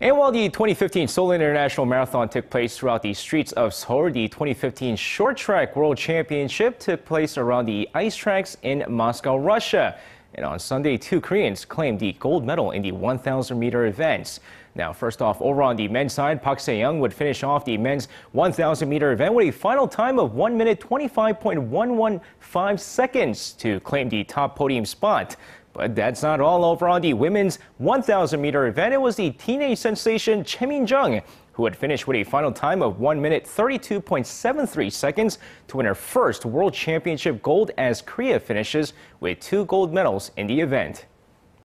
And while the 2015 Seoul International Marathon took place throughout the streets of Seoul, the 2015 Short Track World Championship took place around the ice tracks in Moscow, Russia. And on Sunday, two Koreans claimed the gold medal in the 1,000 meter events. Now, first off, over on the men's side, Park Sei-young would finish off the men's 1,000 meter event with a final time of 1 minute 25.115 seconds to claim the top podium spot. But that's not all over on the women's 1,000 meter event. It was the teenage sensation Choi Min-jeong who would finish with a final time of 1 minute 32.73 seconds to win her first World Championship gold as Korea finishes with two gold medals in the event.